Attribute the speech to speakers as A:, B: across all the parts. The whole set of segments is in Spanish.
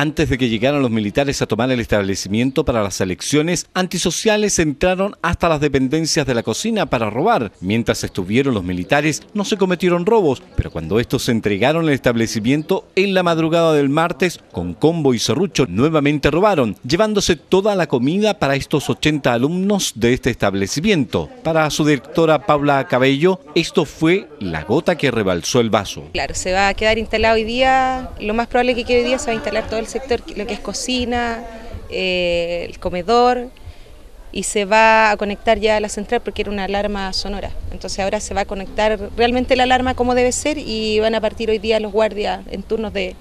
A: Antes de que llegaran los militares a tomar el establecimiento para las elecciones, antisociales entraron hasta las dependencias de la cocina para robar. Mientras estuvieron los militares, no se cometieron robos, pero cuando estos se entregaron el establecimiento en la madrugada del martes, con combo y serrucho, nuevamente robaron, llevándose toda la comida para estos 80 alumnos de este establecimiento. Para su directora Paula Cabello, esto fue la gota que rebalsó el vaso.
B: Claro, se va a quedar instalado hoy día, lo más probable que hoy día se va a instalar todo el sector, lo que es cocina, eh, el comedor, y se va a conectar ya a la central porque era una alarma sonora. Entonces ahora se va a conectar realmente la alarma como debe ser y van a partir hoy día los guardias en turnos de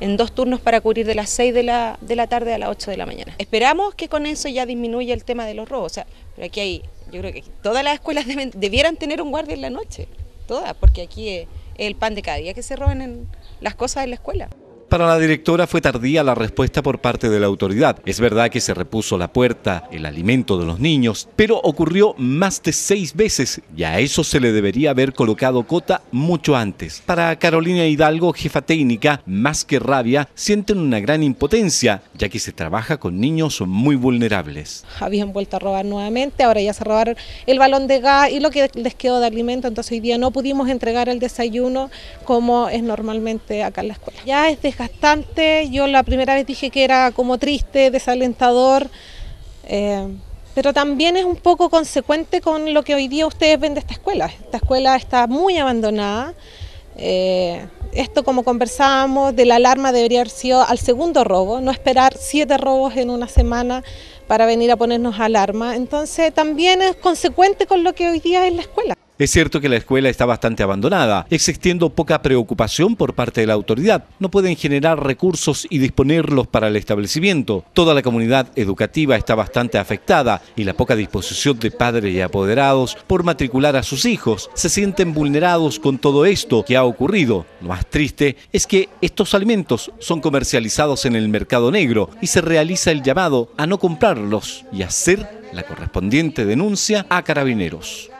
B: en dos turnos para cubrir de las 6 de la, de la tarde a las 8 de la mañana. Esperamos que con eso ya disminuya el tema de los robos. O sea, pero aquí hay, yo creo que todas las escuelas debieran tener un guardia en la noche, todas, porque aquí es el pan de cada día que se roban en las cosas en la escuela.
A: Para la directora fue tardía la respuesta por parte de la autoridad. Es verdad que se repuso la puerta, el alimento de los niños, pero ocurrió más de seis veces y a eso se le debería haber colocado cota mucho antes. Para Carolina Hidalgo, jefa técnica, más que rabia, sienten una gran impotencia, ya que se trabaja con niños muy vulnerables.
C: Habían vuelto a robar nuevamente, ahora ya se robaron el balón de gas y lo que les quedó de alimento, entonces hoy día no pudimos entregar el desayuno como es normalmente acá en la escuela. Ya es bastante, Yo la primera vez dije que era como triste, desalentador, eh, pero también es un poco consecuente con lo que hoy día ustedes ven de esta escuela. Esta escuela está muy abandonada. Eh, esto, como conversábamos, de la alarma debería haber sido al segundo robo, no esperar siete robos en una semana para venir a ponernos alarma. Entonces, también es consecuente con lo que hoy día es la escuela.
A: Es cierto que la escuela está bastante abandonada, existiendo poca preocupación por parte de la autoridad. No pueden generar recursos y disponerlos para el establecimiento. Toda la comunidad educativa está bastante afectada y la poca disposición de padres y apoderados por matricular a sus hijos se sienten vulnerados con todo esto que ha ocurrido. Lo más triste es que estos alimentos son comercializados en el mercado negro y se realiza el llamado a no comprarlos y hacer la correspondiente denuncia a carabineros.